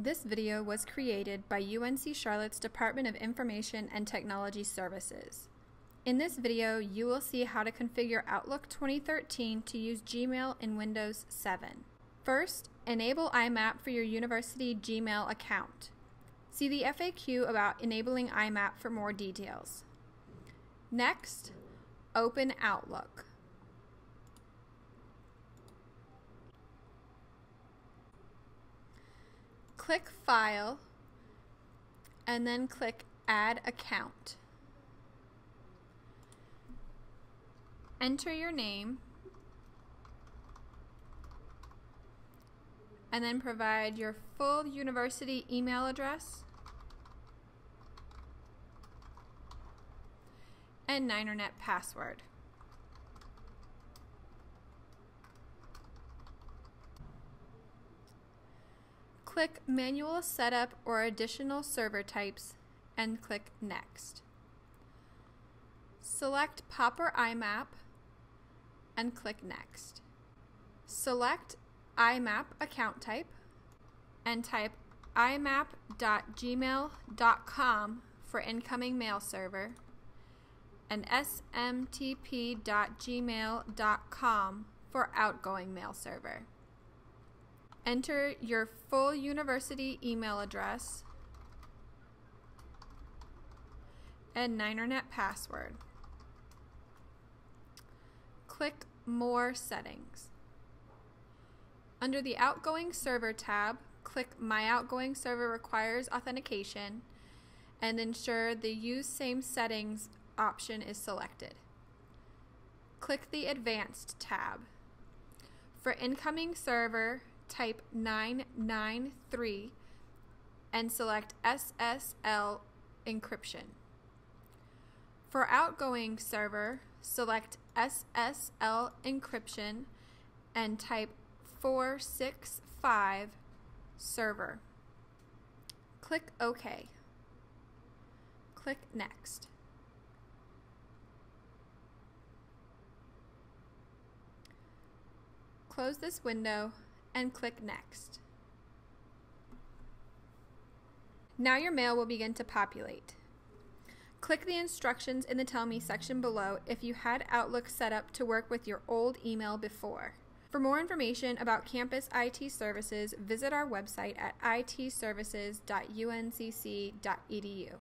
This video was created by UNC Charlotte's Department of Information and Technology Services. In this video, you will see how to configure Outlook 2013 to use Gmail in Windows 7. First, enable IMAP for your university Gmail account. See the FAQ about enabling IMAP for more details. Next, open Outlook. Click File and then click Add Account. Enter your name and then provide your full university email address and NinerNet password. Click Manual Setup or Additional Server Types and click Next. Select POP or IMAP and click Next. Select IMAP account type and type imap.gmail.com for incoming mail server and smtp.gmail.com for outgoing mail server. Enter your full university email address and NinerNet password. Click More Settings. Under the Outgoing Server tab, click My Outgoing Server Requires Authentication and ensure the Use Same Settings option is selected. Click the Advanced tab. For incoming server, type 993 and select SSL encryption. For outgoing server, select SSL encryption and type 465 server. Click OK. Click Next. Close this window and click Next. Now your mail will begin to populate. Click the instructions in the Tell Me section below if you had Outlook set up to work with your old email before. For more information about campus IT services, visit our website at itservices.uncc.edu.